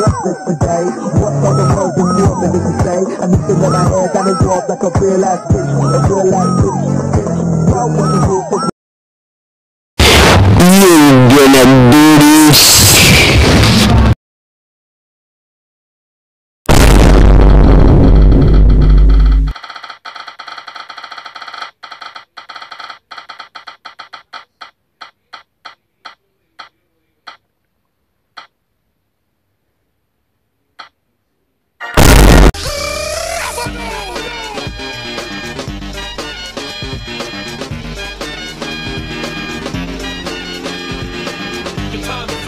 justice today. What the mode and you want to say? I need to let my hair down and go like a real ass bitch, a real ass bitch. You gonna do this? time.